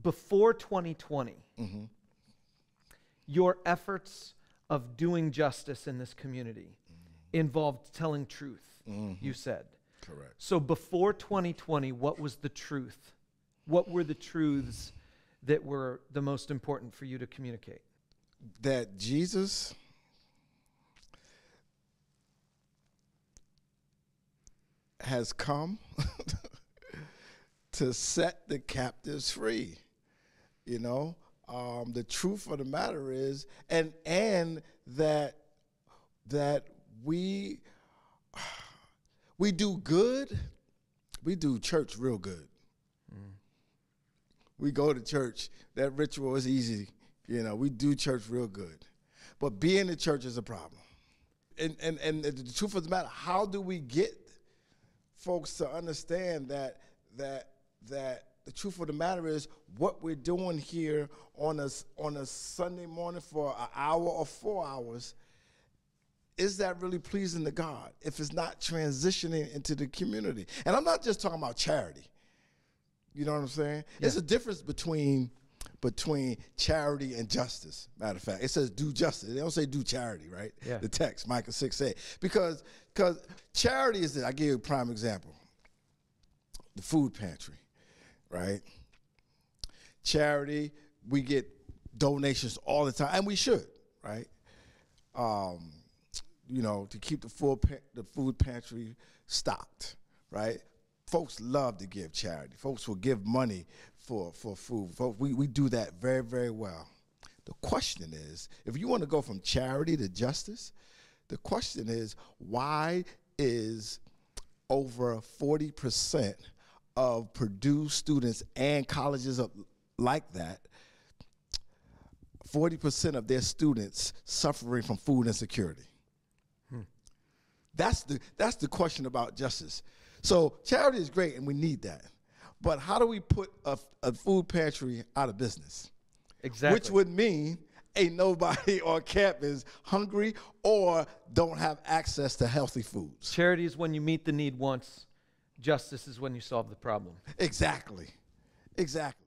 before 2020, Mm-hmm. your efforts of doing justice in this community involved telling truth, Mm-hmm. you said. Correct. So before 2020, what was the truth? What were the truths that were the most important for you to communicate? That Jesus has come to set the captives free. You know, um, the truth of the matter is, and and that that we we do good, we do church real good. We go to church. That ritual is easy. You know, we do church real good, but being in church is a problem. And and and the truth of the matter, how do we get folks to understand that that that the truth of the matter is what we're doing here on a on a Sunday morning for an hour or four hours is that really pleasing to God if it's not transitioning into the community? And I'm not just talking about charity. You know what I'm saying? There's a difference between between charity and justice. Matter of fact, it says do justice. They don't say do charity, right? Yeah. The text, Micah 6 8. Because because charity is this. I give you a prime example. The food pantry, right? Charity, we get donations all the time, and we should, right? Um, you know, to keep the pa- the food pantry stocked, right? Folks love to give charity. Folks will give money for for food. Folks, we we do that very very well. The question is, if you want to go from charity to justice, the question is, why is over 40% of Purdue students and colleges of, like that 40% of their students suffering from food insecurity. Hmm. That's the that's the question about justice. So charity is great and we need that. But how do we put a, a food pantry out of business? Exactly. Which would mean ain't nobody on campus is hungry or don't have access to healthy foods. Charity is when you meet the need once, justice is when you solve the problem. Exactly. Exactly.